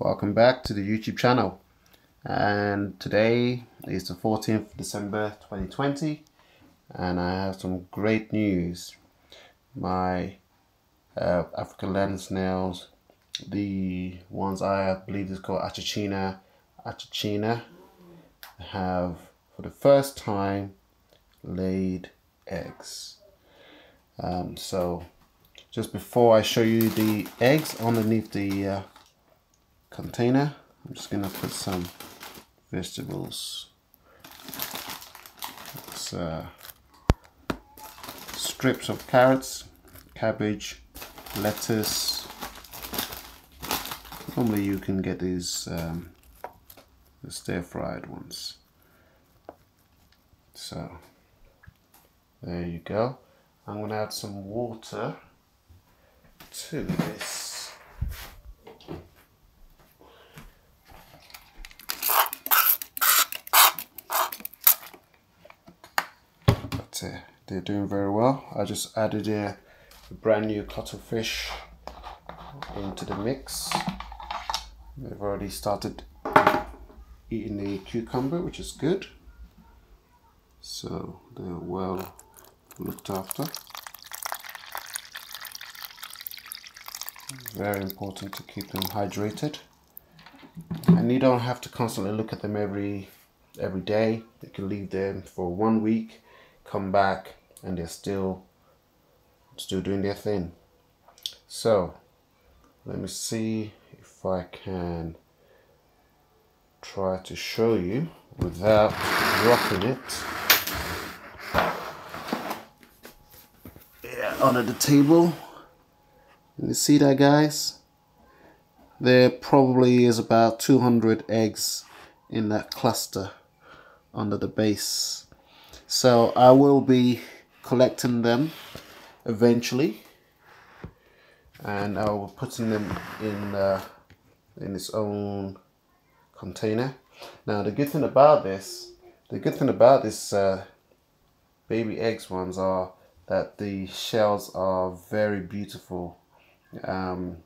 welcome back to the YouTube channel. And today is the 14th December 2020 and I have some great news. My uh, African land snails the ones I believe is called Achatina Achatina have for the first time laid eggs. Um, so just before I show you the eggs underneath the uh, container. I'm just gonna put some vegetables. It's, uh, strips of carrots cabbage lettuce. Normally you can get these um, the stir fried ones. So there you go. I'm going to add some water to this. Uh, they're doing very well. I just added a brand new cuttlefish into the mix. They've already started eating the cucumber, which is good. So they're well looked after. Very important to keep them hydrated. And you don't have to constantly look at them every every day. You can leave them for one week, come back, and they're still still doing their thing. So let me see if I can try to show you without dropping it. under the table. You see that guys? There probably is about 200 eggs in that cluster under the base. So I will be collecting them eventually. And I will be putting them in uh, in its own container. Now the good thing about this, the good thing about this uh, baby eggs ones are that the shells are very beautiful. Um,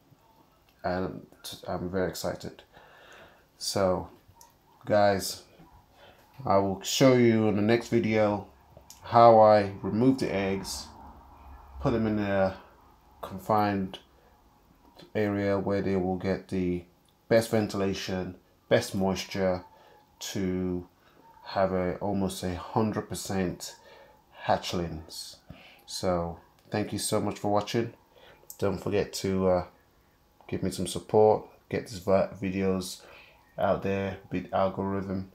and I'm very excited. So guys I will show you in the next video how I remove the eggs put them in a confined area where they will get the best ventilation best moisture to have a almost a hundred percent hatchlings so thank you so much for watching. Don't forget to uh, give me some support, get these videos out there, beat algorithm.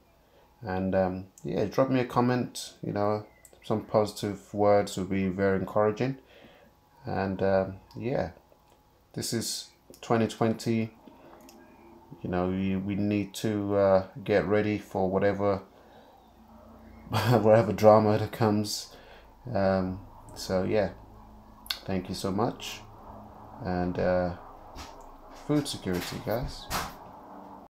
And um, yeah, drop me a comment, you know, some positive words would be very encouraging. And um, yeah, this is 2020. You know, we, we need to uh, get ready for whatever whatever drama that comes. Um, so yeah thank you so much and uh, food security guys